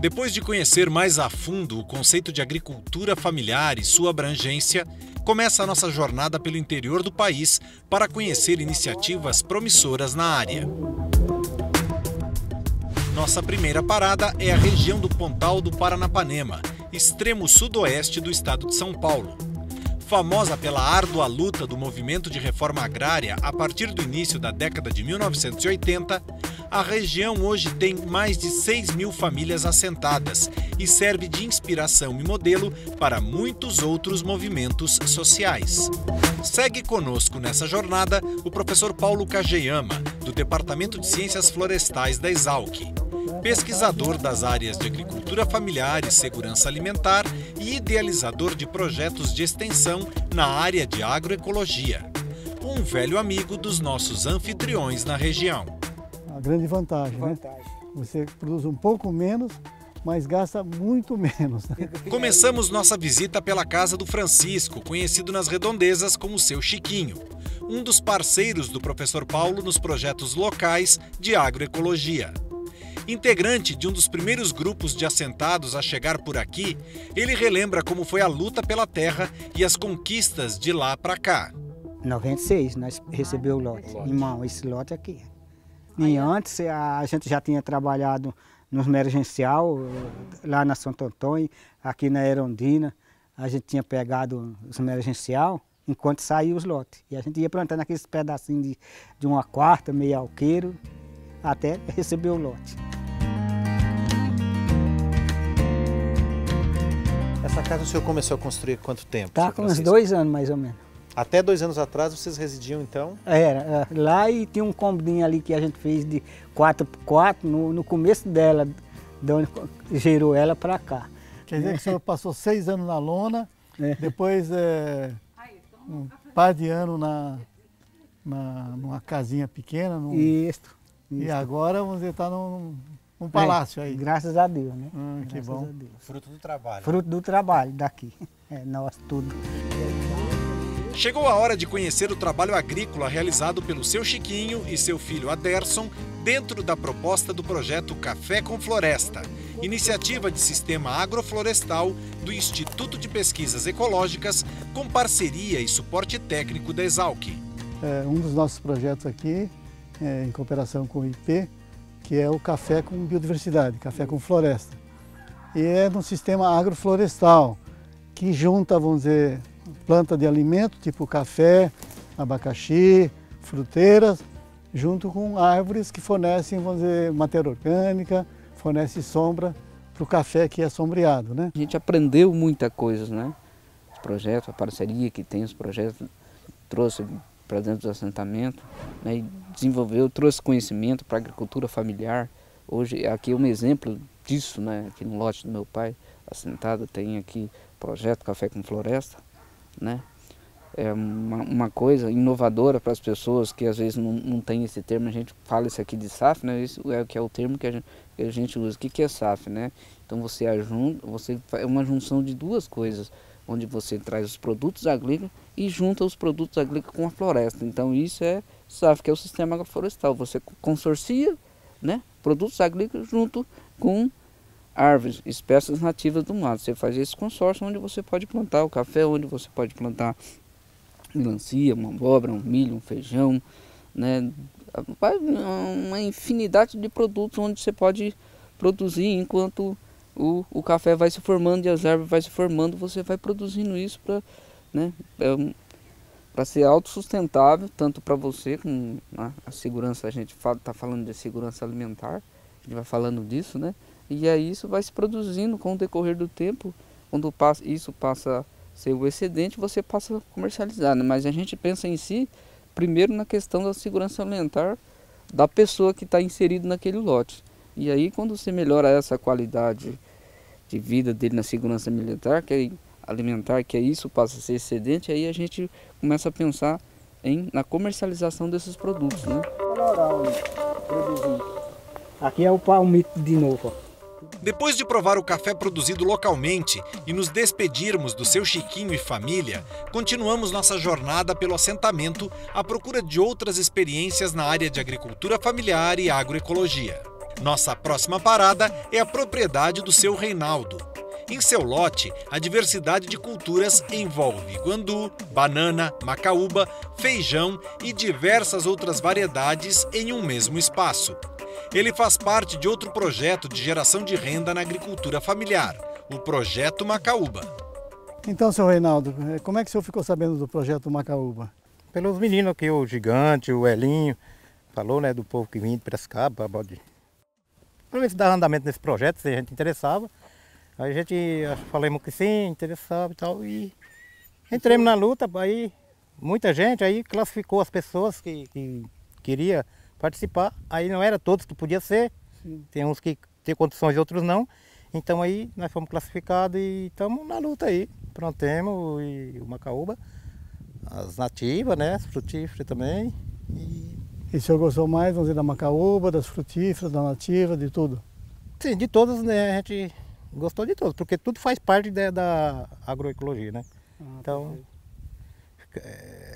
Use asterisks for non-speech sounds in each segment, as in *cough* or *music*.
Depois de conhecer mais a fundo o conceito de agricultura familiar e sua abrangência, começa a nossa jornada pelo interior do país para conhecer iniciativas promissoras na área. Nossa primeira parada é a região do Pontal do Paranapanema, extremo sudoeste do estado de São Paulo. Famosa pela árdua luta do movimento de reforma agrária a partir do início da década de 1980, a região hoje tem mais de 6 mil famílias assentadas e serve de inspiração e modelo para muitos outros movimentos sociais. Segue conosco nessa jornada o professor Paulo Kageyama, do Departamento de Ciências Florestais da Exalc pesquisador das áreas de agricultura familiar e segurança alimentar e idealizador de projetos de extensão na área de agroecologia. Um velho amigo dos nossos anfitriões na região. A grande vantagem, vantagem. né? Você produz um pouco menos, mas gasta muito menos. Né? *laughs* Começamos nossa visita pela casa do Francisco, conhecido nas redondezas como seu Chiquinho, um dos parceiros do professor Paulo nos projetos locais de agroecologia. Integrante de um dos primeiros grupos de assentados a chegar por aqui, ele relembra como foi a luta pela terra e as conquistas de lá para cá. 96 nós recebeu o lote. Irmão, esse lote aqui. E antes a gente já tinha trabalhado no emergencial, lá na Santo Antônio, aqui na Erondina. A gente tinha pegado os emergencial enquanto saía os lotes. E a gente ia plantando aqueles pedacinhos de, de uma quarta, meio alqueiro, até receber o lote. Essa casa o senhor começou a construir há quanto tempo? Tá com uns dois anos mais ou menos. Até dois anos atrás vocês residiam então? Era, é, lá e tinha um combinho ali que a gente fez de 4x4 no, no começo dela, de onde gerou ela para cá. Quer dizer que o senhor passou seis anos na lona, é. depois é, um par de anos na, na, numa casinha pequena. Num, isso, isso. E agora você está num, um palácio aí. Graças a Deus, né? Hum, que bom. Fruto do trabalho. Fruto do trabalho daqui. É nosso tudo. Chegou a hora de conhecer o trabalho agrícola realizado pelo seu Chiquinho e seu filho Aderson dentro da proposta do projeto Café com Floresta, iniciativa de sistema agroflorestal do Instituto de Pesquisas Ecológicas com parceria e suporte técnico da Exalc. É, um dos nossos projetos aqui, é, em cooperação com o IP, que é o café com biodiversidade, café com floresta. E é um sistema agroflorestal, que junta, vamos dizer, planta de alimento, tipo café, abacaxi, fruteiras, junto com árvores que fornecem, vamos dizer, matéria orgânica, fornece sombra para o café que é sombreado. Né? A gente aprendeu muita coisa, né? Os projetos, a parceria que tem os projetos, trouxe para dentro do assentamento, né, desenvolveu, trouxe conhecimento para a agricultura familiar. Hoje, aqui é um exemplo disso, né, aqui no lote do meu pai, assentado, tem aqui projeto Café com Floresta, né, é uma, uma coisa inovadora para as pessoas que às vezes não, não tem esse termo, a gente fala isso aqui de SAF, né, isso é, que é o termo que a gente, que a gente usa. O que, que é SAF, né? Então você ajunta, você é uma junção de duas coisas, onde você traz os produtos agrícolas e junta os produtos agrícolas com a floresta. Então isso é SAF, que é o sistema agroflorestal. Você consorcia né, produtos agrícolas junto com árvores, espécies nativas do mato. Você faz esse consórcio onde você pode plantar o café, onde você pode plantar melancia, uma abóbora, um milho, um feijão, né? uma infinidade de produtos onde você pode produzir enquanto o, o café vai se formando e as árvores vai se formando, você vai produzindo isso para né, é para ser autossustentável, tanto para você como né, a segurança, a gente está falando de segurança alimentar, a gente vai falando disso, né? E aí isso vai se produzindo com o decorrer do tempo, quando isso passa a ser o excedente, você passa a comercializar, né? Mas a gente pensa em si, primeiro na questão da segurança alimentar da pessoa que está inserido naquele lote. E aí quando você melhora essa qualidade de vida dele na segurança militar, que é alimentar, que é isso passa a ser excedente, aí a gente começa a pensar em, na comercialização desses produtos. Né? Aqui é o palmito de novo. Depois de provar o café produzido localmente e nos despedirmos do seu Chiquinho e família, continuamos nossa jornada pelo assentamento à procura de outras experiências na área de agricultura familiar e agroecologia. Nossa próxima parada é a propriedade do seu Reinaldo. Em seu lote, a diversidade de culturas envolve guandu, banana, macaúba, feijão e diversas outras variedades em um mesmo espaço. Ele faz parte de outro projeto de geração de renda na agricultura familiar, o Projeto Macaúba. Então, seu Reinaldo, eh, como é que o senhor ficou sabendo do projeto Macaúba? Pelos meninos aqui, o Gigante, o Elinho, falou né, do povo que vinha de Piracicaba, pode... Para ver se dava andamento nesse projeto, se a gente interessava. Aí a gente falamos que sim, interessava e tal, e entramos na luta, aí muita gente aí classificou as pessoas que, que queria participar, aí não era todos que podia ser, sim. tem uns que tem condições e outros não. Então aí nós fomos classificados e estamos na luta aí. Prontemos e o Macaúba, as nativas, né? As frutíferas também. E... e o senhor gostou mais, vamos dizer, da Macaúba, das frutíferas, da nativa, de tudo? Sim, de todas, né? A gente gostou de todas, porque tudo faz parte da, da agroecologia, né? Ah, então, é,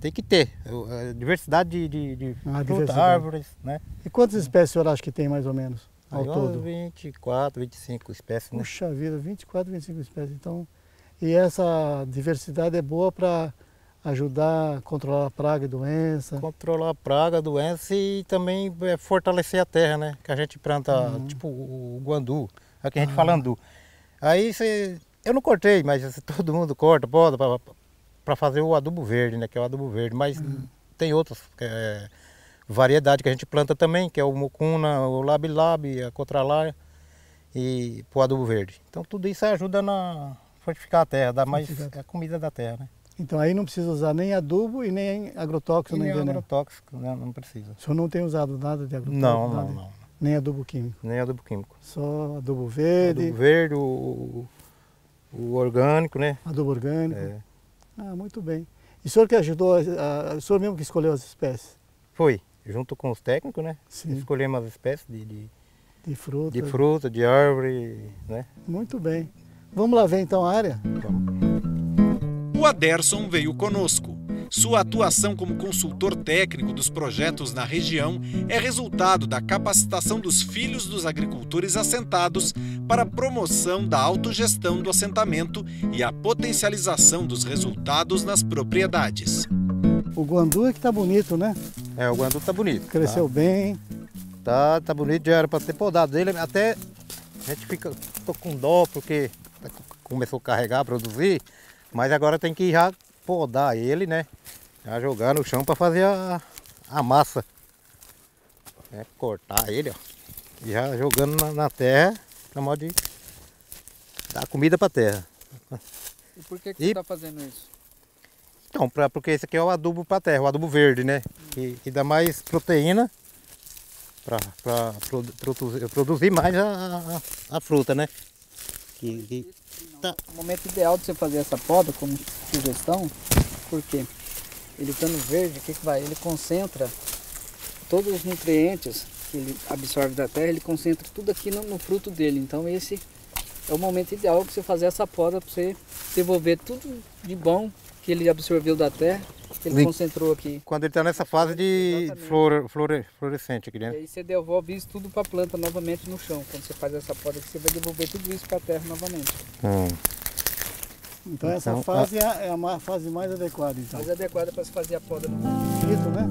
tem que ter a diversidade de, de, de ah, frutas, árvores, né? E quantas espécies o senhor acha que tem mais ou menos? Ao Aí, todo? 24, 25 espécies, né? Puxa vida, 24, 25 espécies. Então, e essa diversidade é boa para ajudar a controlar a praga e doença? Controlar a praga, a doença e também é, fortalecer a terra, né? Que a gente planta, uhum. tipo o guandu, aqui a gente uhum. fala andu. Aí você, eu não cortei, mas *laughs* todo mundo corta, pode, para fazer o adubo verde, né? Que é o adubo verde, mas uhum. tem outras é, variedades que a gente planta também, que é o mucuna, o labilab, a cotralária e o adubo verde. Então tudo isso ajuda na fortificar a terra, dar mais a comida da terra, né? Então aí não precisa usar nem adubo e nem agrotóxico, e nem, nem agrotóxico, né? não precisa. O senhor não tem usado nada de agrotóxico? Não, não, não. Nem adubo químico? Nem adubo químico. Só adubo verde? Adubo verde, o, o orgânico, né? Adubo orgânico? É. Ah, muito bem. E o senhor que ajudou, a, a, o senhor mesmo que escolheu as espécies? Foi, junto com os técnicos, né? Sim. Escolhemos as espécies de, de, de fruta. De fruta, de árvore, né? Muito bem. Vamos lá ver então a área? O Aderson veio conosco. Sua atuação como consultor técnico dos projetos na região é resultado da capacitação dos filhos dos agricultores assentados para a promoção da autogestão do assentamento e a potencialização dos resultados nas propriedades. O guandu é que tá bonito, né? É, o guandu tá bonito. Cresceu tá. bem. Tá, tá bonito, já era para ter podado ele, até a gente fica tô com dó porque começou a carregar, a produzir, mas agora tem que já podar ele, né? Já jogar no chão para fazer a, a massa. É, cortar ele, ó. E já jogando na, na terra, para modo de dar comida para a terra. E por que, que e, você está fazendo isso? Então, pra, porque esse aqui é o adubo para a terra, o adubo verde, né? Que, que dá mais proteína para produzir, produzir mais a, a, a fruta, né? Tá. O momento ideal de você fazer essa poda, como sugestão, porque ele estando verde, o que, que vai? Ele concentra todos os nutrientes que ele absorve da terra, ele concentra tudo aqui no, no fruto dele. Então esse é o momento ideal para você fazer essa poda, para você devolver tudo de bom que ele absorveu da terra ele concentrou aqui. Quando ele está nessa fase de flor, flor, florescente aqui dentro. E aí você devolve isso tudo para a planta novamente no chão. Quando você faz essa poda aqui, você vai devolver tudo isso para a terra novamente. Hum. Então essa então, fase a... é a fase mais adequada. Então. Mais adequada para se fazer a poda. Bonito, né?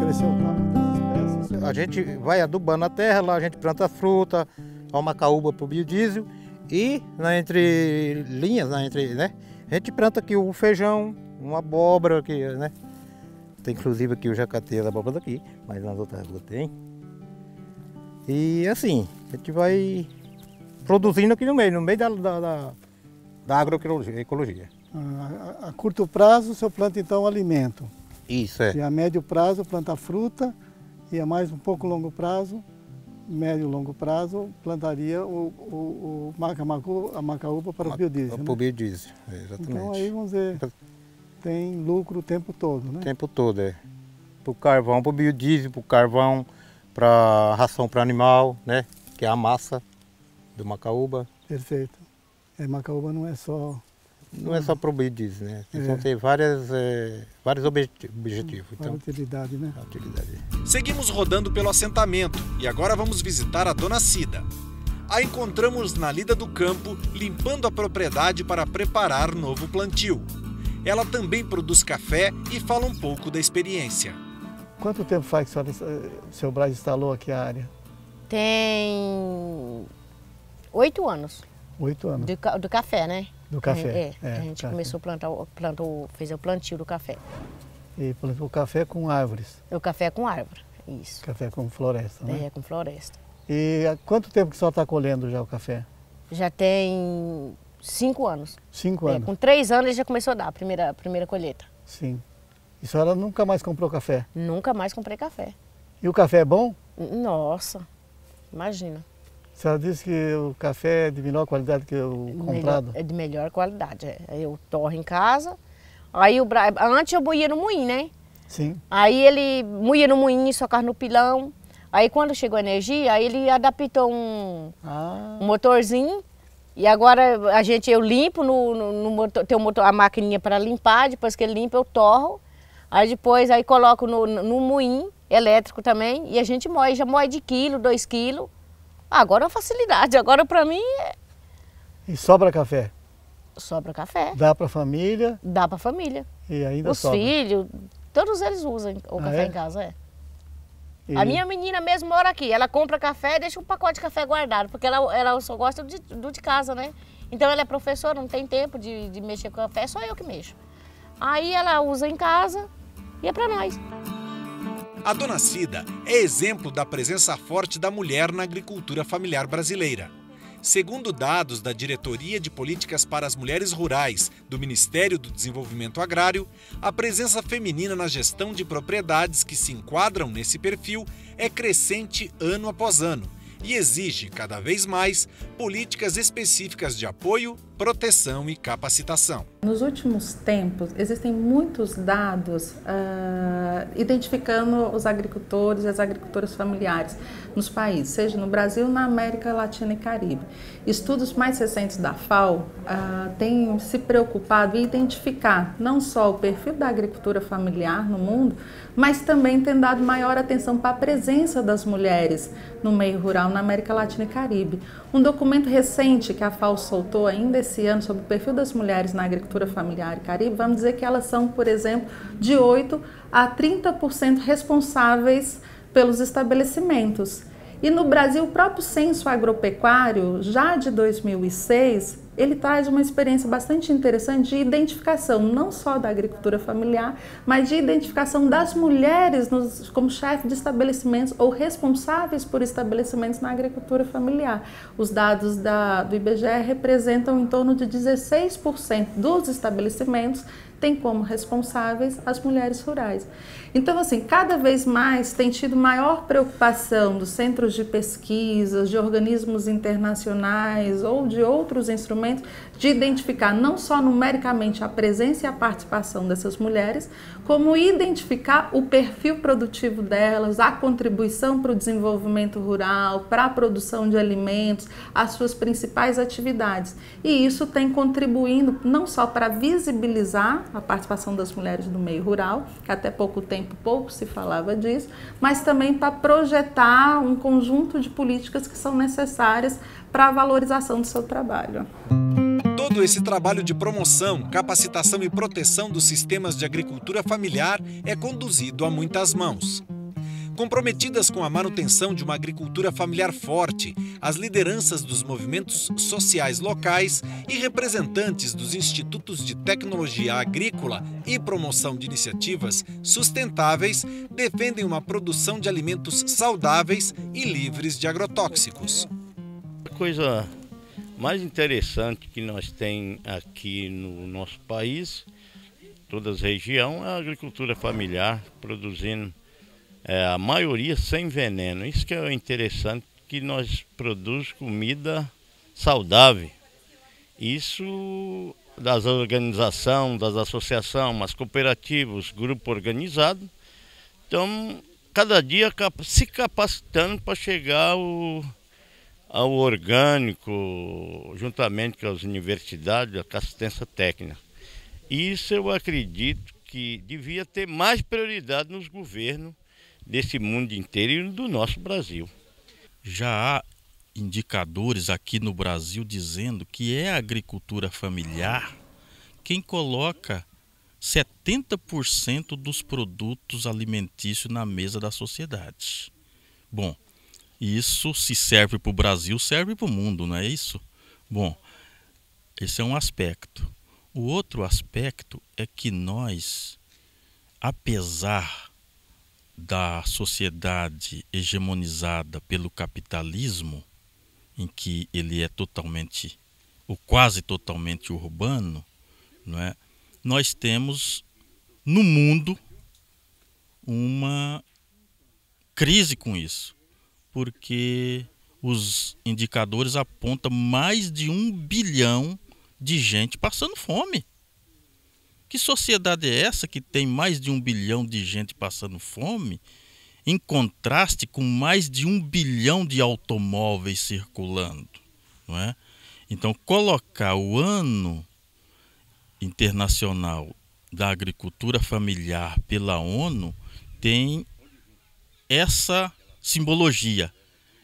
Cresceu muitas espécies. A gente vai adubando a terra, lá a gente planta fruta, uma macaúba para o biodiesel e na entre linhas, na entre, né? A gente planta aqui o feijão, uma abóbora aqui, né? Tem inclusive aqui o jacateiro da abóbora daqui, mas nas outras ruas tem. E assim, a gente vai produzindo aqui no meio, no meio da, da, da, da agroecologia. Ah, a, a, curto prazo, o senhor planta então alimento. Isso, é. E a médio prazo planta fruta e a mais um pouco longo prazo, médio e longo prazo, plantaria o, o, o maca, a macaúba para o biodiesel. Para o né? biodiesel, exatamente. Então aí vamos ver tem lucro o tempo todo, né? O tempo todo, é. Para o carvão, para o biodiesel, para o carvão, para ração para animal, né? Que é a massa do macaúba. Perfeito. É, macaúba não é só não é só para disso, né? Tem É. que ter várias, é, vários objet- objetivos. Então, utilidade, né? a utilidade. Seguimos rodando pelo assentamento e agora vamos visitar a dona Cida. A encontramos na lida do campo, limpando a propriedade para preparar novo plantio. Ela também produz café e fala um pouco da experiência. Quanto tempo faz que senhora, eh, o seu Braz instalou aqui a área? Tem oito anos Oito anos. do, do café, né? Do café. É, a gente café. começou a plantar, o- plantou, fez o plantio do café. E plantou café com árvores, O café com árvore, isso. café com floresta, né? É, com floresta. E há quanto tempo que a senhora está colhendo já o café? Já tem cinco anos. Cinco É, anos. com três anos ele já começou a dar a primeira, a primeira colheita. Sim. E a senhora nunca mais comprou café? Nunca mais comprei café. E o café é bom? Nossa, imagina. A senhora disse que o café é de menor qualidade que o Melhor- comprado? é de melhor qualidade. é. Eu torro em casa. Aí o bra... Antes eu moía no moinho, né? Sim. Aí ele moía no moinho, socava no pilão. Aí quando chegou a energia, aí ele adaptou um, Ah, um motorzinho. E agora a gente, eu limpo no, no, no motor, tem motor, a maquininha para limpar, depois que ele limpa eu torro. Aí depois aí coloco no, no moinho, elétrico também, e a gente moe, já moe de quilo, dois quilos. Agora é uma facilidade, agora para mim é- e sobra café? sobra café, Dá para a família dá para família. e ainda Os sobra. filhos, todos eles usam o Ah, café é? em casa, é. E- A minha menina mesmo mora aqui. Ela compra café e deixa um pacote de café guardado, porque ela, ela só gosta de- do de casa, né? Então ela é professora, não tem tempo de, de mexer com café, só eu que mexo. Aí ela usa em casa e é pra nós. A dona Cida é exemplo da presença forte da mulher na agricultura familiar brasileira. Segundo dados da Diretoria de Políticas para as Mulheres Rurais do Ministério do Desenvolvimento Agrário, a presença feminina na gestão de propriedades que se enquadram nesse perfil é crescente ano após ano e exige cada vez mais políticas específicas de apoio, proteção e capacitação. Nos últimos tempos, existem muitos dados ah, identificando os agricultores e as agricultoras familiares nos países, seja no Brasil, na América Latina e Caribe. Estudos mais recentes da FAO ah, têm se preocupado em identificar não só o perfil da agricultura familiar no mundo, mas também tem dado maior atenção para a presença das mulheres no meio rural na América Latina e Caribe. Um documento recente que a FAO soltou ainda esse ano sobre o perfil das mulheres na agricultura familiar e Caribe, vamos dizer que elas são, por exemplo, de 8 a 30% responsáveis pelos estabelecimentos. E no Brasil, o próprio censo agropecuário, já de 2006, ele traz uma experiência bastante interessante de identificação, não só da agricultura familiar, mas de identificação das mulheres nos, como chefe de estabelecimentos ou responsáveis por estabelecimentos na agricultura familiar. Os dados da, do IBGE representam em torno de 16% dos estabelecimentos tem como responsáveis as mulheres rurais. Então, assim, cada vez mais tem tido maior preocupação dos centros de pesquisas, de organismos internacionais ou de outros instrumentos de identificar não só numericamente a presença e a participação dessas mulheres, como identificar o perfil produtivo delas, a contribuição para o desenvolvimento rural, para a produção de alimentos, as suas principais atividades. E isso tem contribuindo não só para visibilizar a participação das mulheres no meio rural, que até pouco tempo pouco se falava disso, mas também para projetar um conjunto de políticas que são necessárias para a valorização do seu trabalho. Todo esse trabalho de promoção, capacitação e proteção dos sistemas de agricultura familiar é conduzido a muitas mãos. Comprometidas com a manutenção de uma agricultura familiar forte, as lideranças dos movimentos sociais locais e representantes dos institutos de tecnologia agrícola e promoção de iniciativas sustentáveis defendem uma produção de alimentos saudáveis e livres de agrotóxicos. Coisa mais interessante que nós tem aqui no nosso país, todas as regiões, é a agricultura familiar, produzindo é, a maioria sem veneno. Isso que é interessante, que nós produzimos comida saudável. Isso das organizações, das associações, as cooperativas, grupo organizado, estão cada dia se capacitando para chegar o ao orgânico, juntamente com as universidades, com a assistência técnica. Isso eu acredito que devia ter mais prioridade nos governos desse mundo inteiro e do nosso Brasil. Já há indicadores aqui no Brasil dizendo que é a agricultura familiar quem coloca 70% dos produtos alimentícios na mesa da sociedade. Bom, isso se serve para o Brasil, serve para o mundo, não é isso? Bom, esse é um aspecto. O outro aspecto é que nós, apesar da sociedade hegemonizada pelo capitalismo, em que ele é totalmente, ou quase totalmente urbano, não é? nós temos no mundo uma crise com isso porque os indicadores apontam mais de um bilhão de gente passando fome. Que sociedade é essa que tem mais de um bilhão de gente passando fome, em contraste com mais de um bilhão de automóveis circulando? Não é? Então, colocar o ano internacional da agricultura familiar pela ONU tem essa simbologia,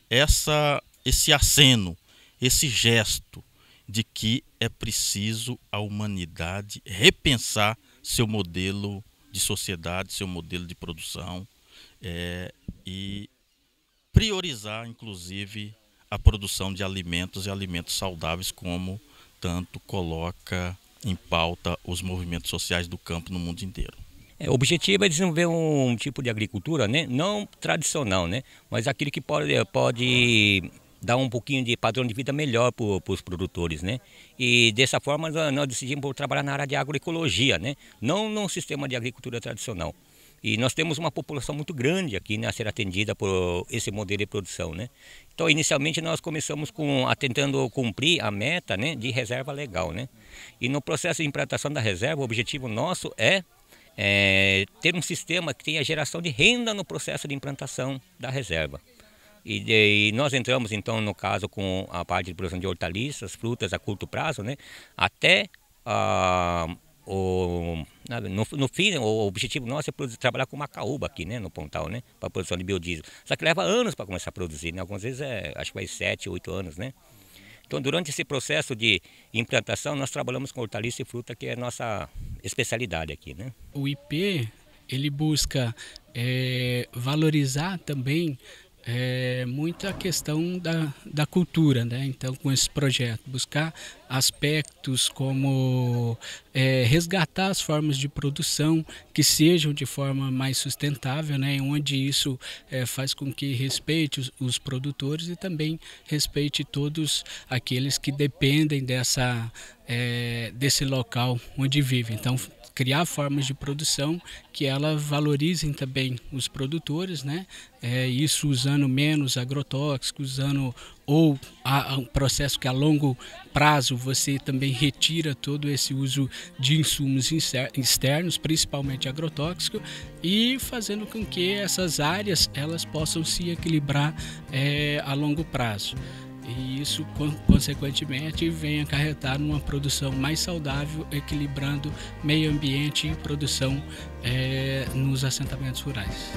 essa esse aceno, esse gesto de que é preciso a humanidade repensar seu modelo de sociedade, seu modelo de produção é, e priorizar, inclusive, a produção de alimentos e alimentos saudáveis, como tanto coloca em pauta os movimentos sociais do campo no mundo inteiro. É, o objetivo é desenvolver um tipo de agricultura, né? não tradicional, né? mas aquele que pode, pode dar um pouquinho de padrão de vida melhor para os produtores. Né? E dessa forma nós decidimos por trabalhar na área de agroecologia, né? não num sistema de agricultura tradicional. E nós temos uma população muito grande aqui né, a ser atendida por esse modelo de produção. Né? Então, inicialmente, nós começamos com, tentando cumprir a meta né, de reserva legal. Né? E no processo de implantação da reserva, o objetivo nosso é é, ter um sistema que tenha geração de renda no processo de implantação da reserva. E, e, nós entramos então no caso com a parte de produção de hortaliças, frutas a curto prazo, né? Até ah, o, no, no, fim, o objetivo nosso é produzir, trabalhar com macaúba aqui, né, no Pontal, né, para produção de biodiesel. Só que leva anos para começar a produzir, né? Algumas vezes é, acho que vai sete, oito anos, né? Então, durante esse processo de implantação, nós trabalhamos com hortaliça e fruta, que é a nossa especialidade aqui. Né? O IP ele busca é, valorizar também é, muito a questão da, da cultura, né? Então, com esse projeto, buscar aspectos como é, resgatar as formas de produção que sejam de forma mais sustentável, né? Onde isso é, faz com que respeite os, os, produtores e também respeite todos aqueles que dependem dessa é, desse local onde vivem. Então, criar formas de produção que ela valorizem também os produtores, né? É, isso usando menos agrotóxicos, usando ou a, a um processo que a longo prazo você também retira todo esse uso de insumos externos, principalmente agrotóxicos, e fazendo com que essas áreas elas possam se equilibrar é, a longo prazo e isso consequentemente vem acarretar numa produção mais saudável, equilibrando meio ambiente e produção é, nos assentamentos rurais.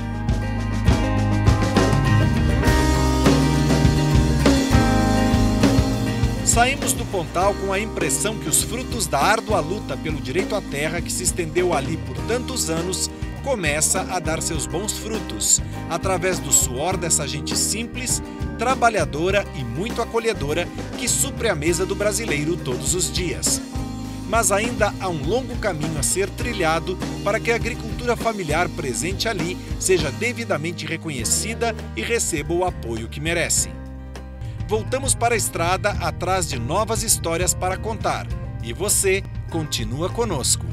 Saímos do Pontal com a impressão que os frutos da árdua luta pelo direito à terra que se estendeu ali por tantos anos começa a dar seus bons frutos, através do suor dessa gente simples, trabalhadora e muito acolhedora que supre a mesa do brasileiro todos os dias. Mas ainda há um longo caminho a ser trilhado para que a agricultura familiar presente ali seja devidamente reconhecida e receba o apoio que merece. Voltamos para a estrada atrás de novas histórias para contar. E você continua conosco.